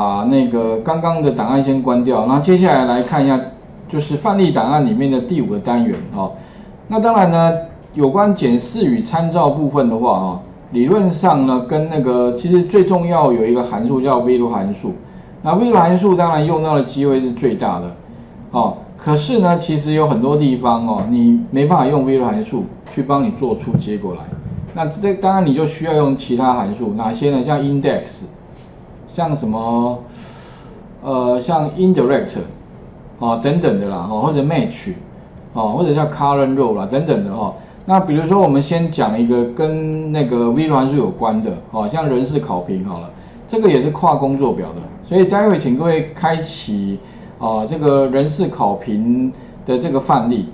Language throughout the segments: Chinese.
把那个刚刚的档案先关掉，然后接下来来看一下，就是范例档案里面的第五个单元哦。那当然呢，有关检视与参照部分的话啊，理论上呢，跟那个其实最重要有一个函数叫 VLOOK 函数。那 VLOOK 函数当然用到的机会是最大的，哦。可是呢，其实有很多地方哦，你没办法用 VLOOK 函数去帮你做出结果来。那这当然你就需要用其他函数，哪些呢？像 index。像什么，呃，像 indirect，哦等等的啦，哦或者 match，哦或者叫 current row 啦等等的哈。那比如说我们先讲一个跟那个 V 函数有关的，哦像人事考评好了，这个也是跨工作表的，所以待会请各位开启啊这个人事考评的这个范例。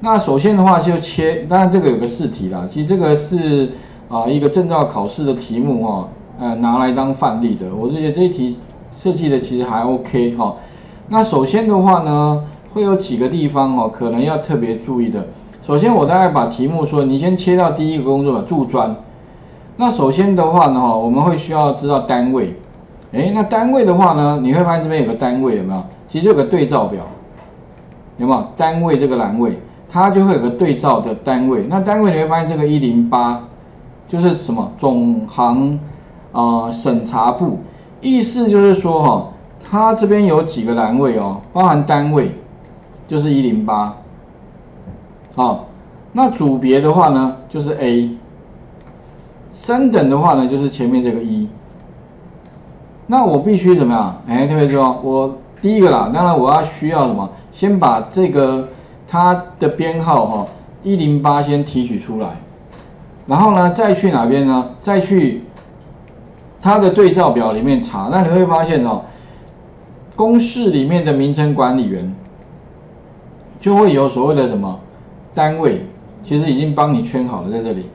那首先的话就切，当然这个有个试题啦，其实这个是啊一个证照考试的题目哈。呃，拿来当范例的，我是觉得这一题设计的其实还 OK 哈。那首先的话呢，会有几个地方哦，可能要特别注意的。首先，我大概把题目说，你先切到第一个工作吧，注专。那首先的话呢，哈，我们会需要知道单位。哎，那单位的话呢，你会发现这边有个单位有没有？其实有个对照表，有没有？单位这个栏位，它就会有个对照的单位。那单位你会发现这个一零八就是什么总行。啊，审查部，意思就是说哈，它这边有几个栏位哦，包含单位，就是一零八，好，那组别的话呢，就是 A，升等的话呢，就是前面这个一，那我必须怎么样？哎，特别说，我第一个啦，当然我要需要什么？先把这个它的编号哈，一零八先提取出来，然后呢，再去哪边呢？再去。它的对照表里面查，那你会发现哦，公式里面的名称管理员就会有所谓的什么单位，其实已经帮你圈好了在这里，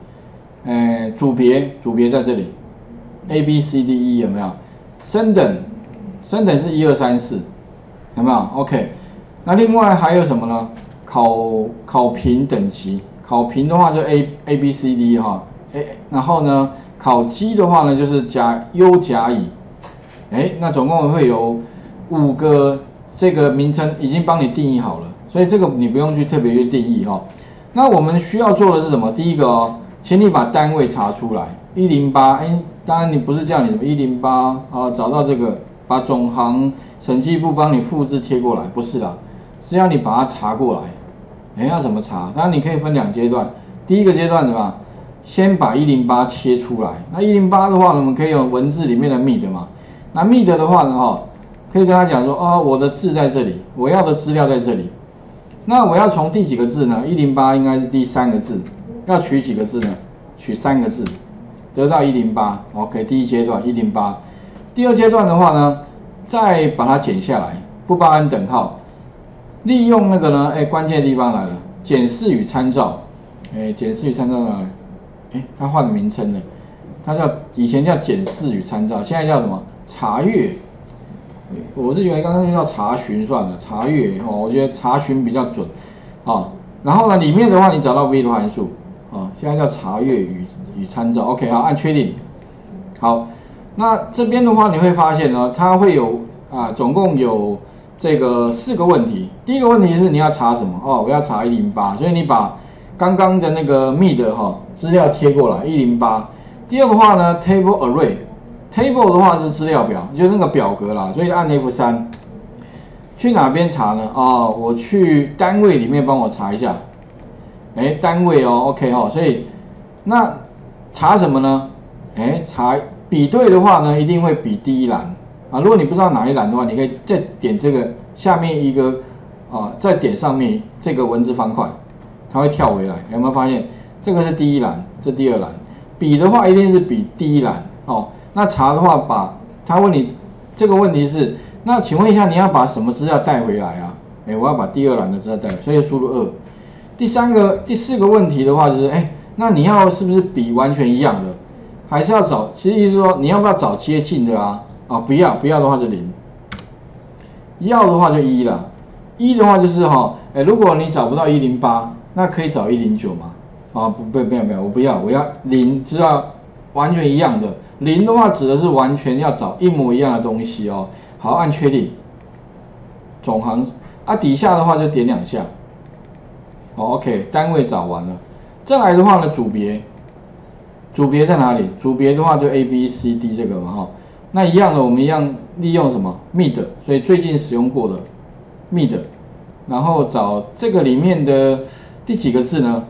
哎，组别组别在这里，A B C D E 有没有？升等升等是一二三四，有没有？OK，那另外还有什么呢？考考评等级，考评的话就 A A B C D 哈，A 然后呢？考基的话呢，就是甲优甲乙，哎，那总共会有五个这个名称已经帮你定义好了，所以这个你不用去特别去定义哈。那我们需要做的是什么？第一个哦，请你把单位查出来，一零八，哎，当然你不是叫你什么一零八啊，找到这个，把总行审计部帮你复制贴过来，不是的，是要你把它查过来，哎，要怎么查？当然你可以分两阶段，第一个阶段什么？先把一零八切出来，那一零八的话呢，我们可以用文字里面的 mid 嘛，那 mid 的话呢，哈，可以跟他讲说，哦，我的字在这里，我要的资料在这里，那我要从第几个字呢？一零八应该是第三个字，要取几个字呢？取三个字，得到一零八，OK，第一阶段一零八，第二阶段的话呢，再把它剪下来，不包含等号，利用那个呢，哎，关键地方来了，检视与参照，哎，检视与参照哪里？哎，它换名称了，它叫以前叫检视与参照，现在叫什么查阅？我是以为刚刚叫查询算了，查阅哦，我觉得查询比较准啊。然后呢，里面的话你找到 V 的函数啊，现在叫查阅与与参照。OK，好，按确定。好，那这边的话你会发现呢，它会有啊，总共有这个四个问题。第一个问题是你要查什么？哦，我要查一零八，所以你把刚刚的那个 mid 哈。资料贴过来一零八，第二个话呢，table array，table 的话是资料表，就那个表格啦，所以按 F 三，去哪边查呢？啊，我去单位里面帮我查一下，哎，单位哦，OK 哈，所以那查什么呢？哎，查比对的话呢，一定会比第一栏啊，如果你不知道哪一栏的话，你可以再点这个下面一个啊，再点上面这个文字方块，它会跳回来，有没有发现？这个是第一栏，这第二栏，比的话一定是比第一栏哦。那查的话，把他问你这个问题是，那请问一下，你要把什么资料带回来啊？哎，我要把第二栏的资料带，所以输入二。第三个、第四个问题的话就是，哎，那你要是不是比完全一样的，还是要找？其实意思说，你要不要找接近的啊？啊，不要，不要的话就零，要的话就一了。一的话就是哈，哎，如果你找不到一零八，那可以找一零九吗。啊不不要不要，我不要，我要零知道完全一样的，零的话指的是完全要找一模一样的东西哦。好，按确定。总行啊，底下的话就点两下。哦，OK，单位找完了。再来的话呢，组别，组别在哪里？组别的话就 A B C D 这个嘛哈。那一样的，我们一样利用什么 mid，所以最近使用过的 mid，然后找这个里面的第几个字呢？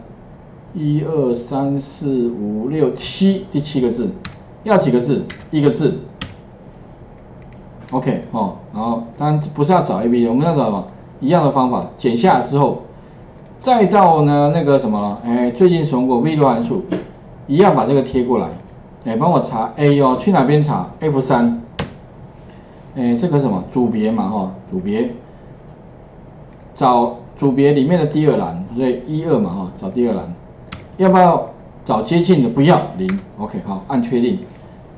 一二三四五六七，第七个字，要几个字？一个字。OK 哦，然后当然不是要找 A B，我们要找什么？一样的方法，剪下之后，再到呢那个什么了？哎，最近使用过 V 函数，一样把这个贴过来，哎，帮我查 A 哦，去哪边查？F 三，哎，这个什么组别嘛哈，组别，找组别里面的第二栏，所以一二嘛哈，找第二栏。要不要找接近的？不要零，OK，好，按确定，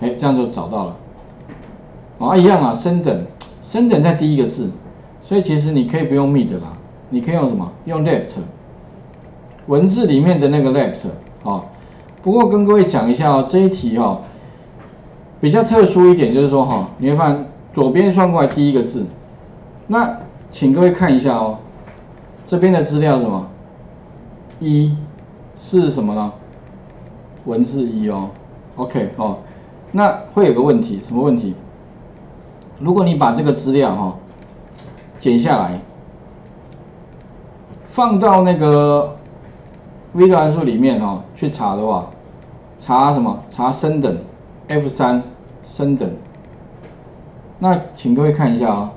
哎，这样就找到了。啊，一样啊，升等，升等在第一个字，所以其实你可以不用 mid 啦，你可以用什么？用 left，文字里面的那个 left，啊，不过跟各位讲一下哦，这一题哈，比较特殊一点就是说哈，你会发现左边算过来第一个字，那请各位看一下哦，这边的资料什么？一。是什么呢？文字一哦，OK 哦，那会有个问题，什么问题？如果你把这个资料哈剪下来，放到那个 V 函数里面哈去查的话，查什么？查升等 F 三升等。那请各位看一下啊，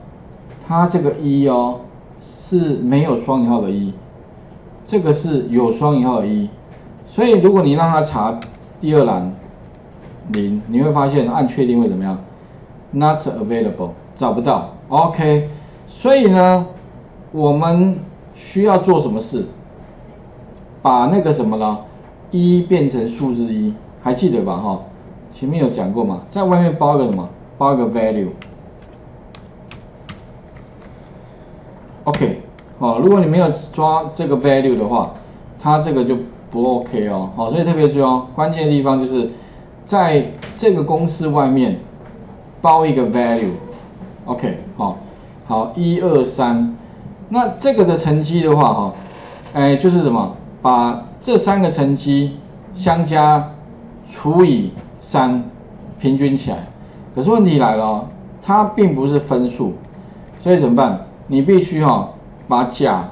它这个一哦是没有双引号的一。这个是有双引号的一，所以如果你让他查第二栏零，你会发现按确定会怎么样？Not available，找不到。OK，所以呢，我们需要做什么事？把那个什么呢？一变成数字一，还记得吧？哈，前面有讲过嘛，在外面包个什么？包个 value。OK。哦，如果你没有抓这个 value 的话，它这个就不 OK 哦。好，所以特别注意哦，关键的地方就是在这个公式外面包一个 value。OK，好，好，一二三，那这个的乘积的话，哈，哎，就是什么？把这三个乘积相加除以三，平均起来。可是问题来了，它并不是分数，所以怎么办？你必须哈。把甲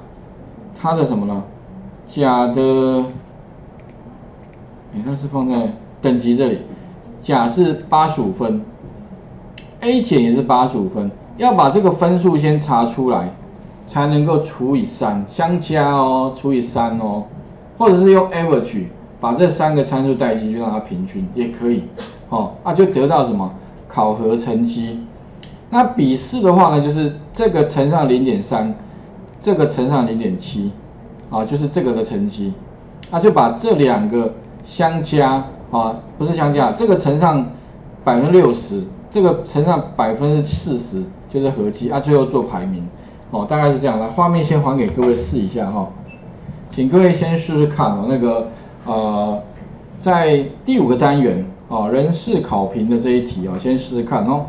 它的什么呢？甲的，你看是放在等级这里，甲是八十五分，A 减也是八十五分，要把这个分数先查出来，才能够除以三，相加哦，除以三哦，或者是用 average 把这三个参数带进去让它平均也可以，哦，那就得到什么？考核成绩。那笔试的话呢，就是这个乘上零点三。这个乘上零点七，啊，就是这个的乘积，那就把这两个相加，啊，不是相加，这个乘上百分之六十，这个乘上百分之四十，就是合计，啊，最后做排名，哦，大概是这样。来，画面先还给各位试一下哈，请各位先试试看哦，那个呃，在第五个单元，哦，人事考评的这一题哦，先试试看哦。